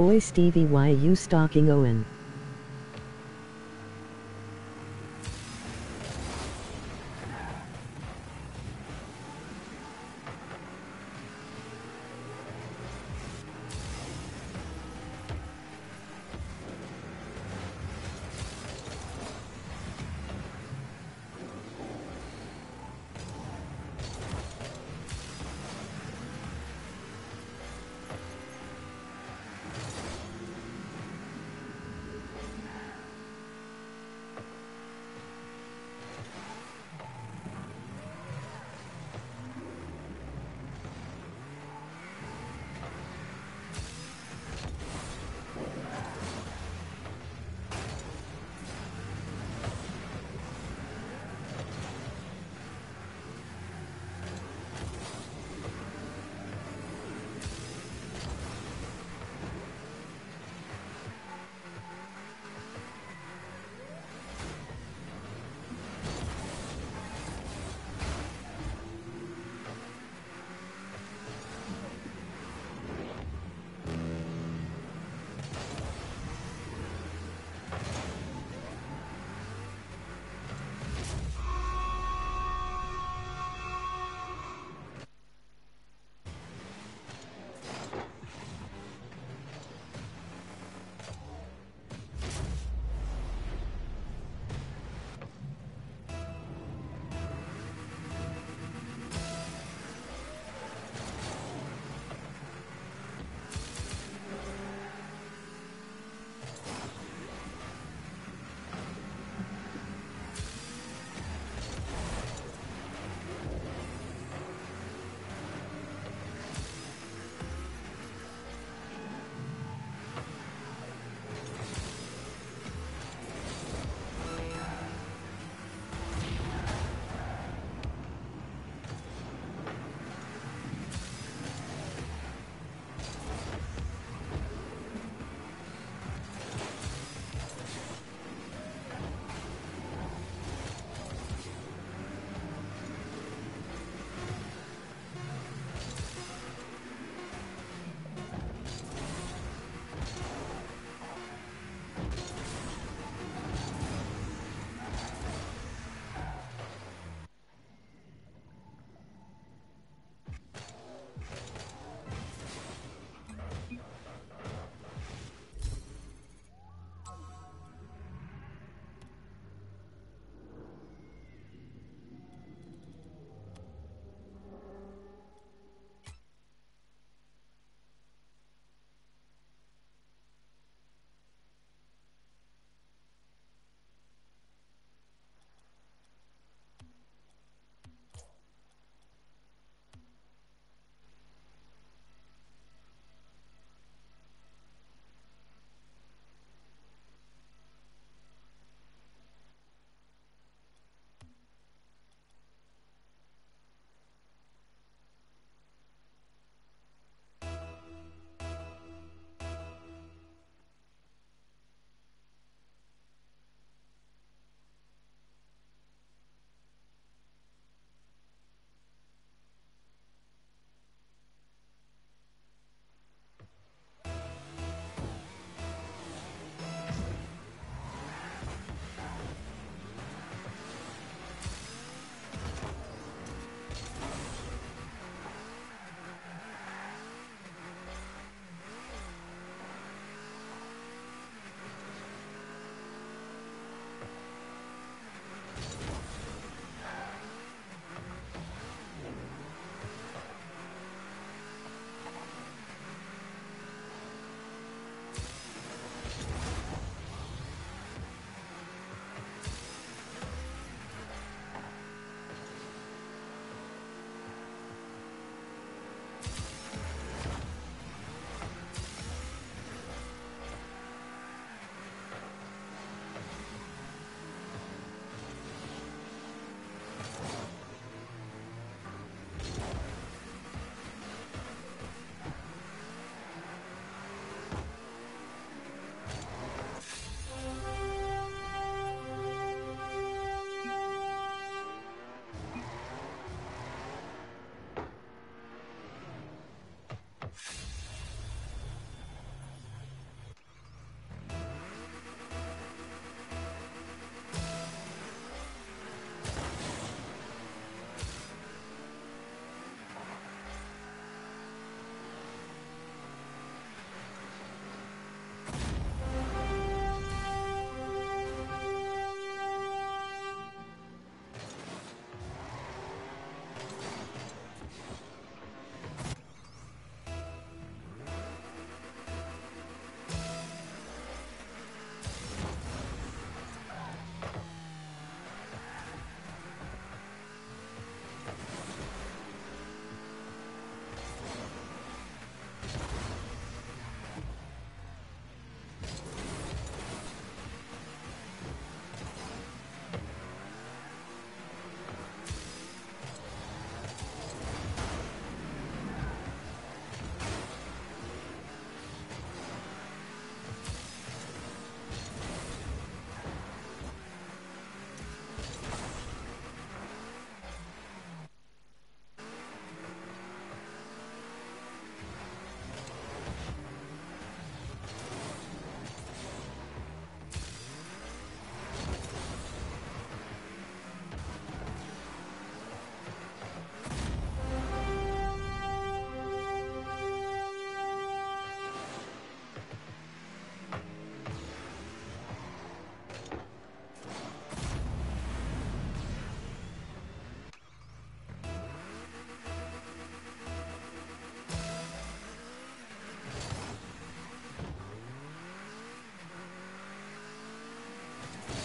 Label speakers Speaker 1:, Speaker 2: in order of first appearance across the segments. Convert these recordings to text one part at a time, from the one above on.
Speaker 1: Oi Stevie why are you stalking Owen?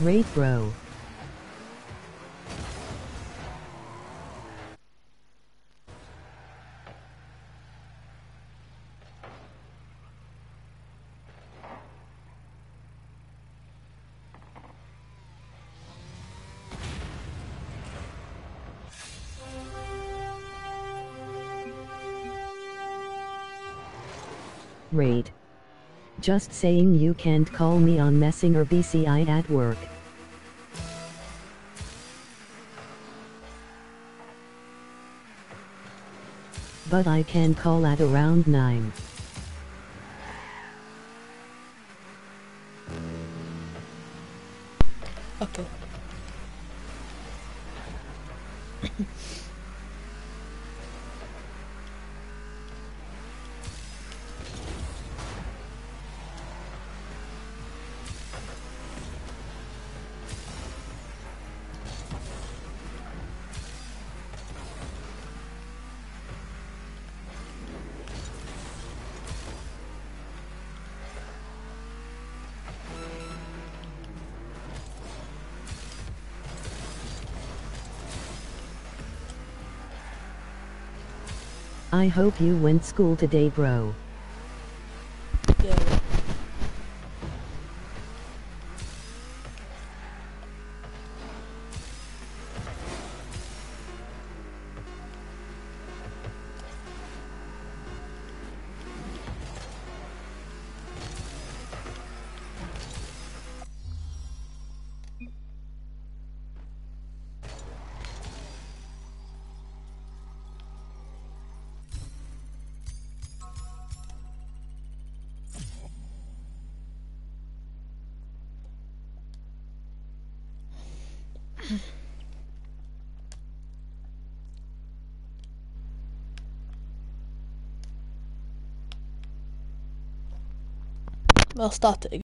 Speaker 1: Raid bro. Raid. Just saying you can't call me on messing or BCI at work. But I can call at around 9. I hope you went school today bro.
Speaker 2: I'll start it again.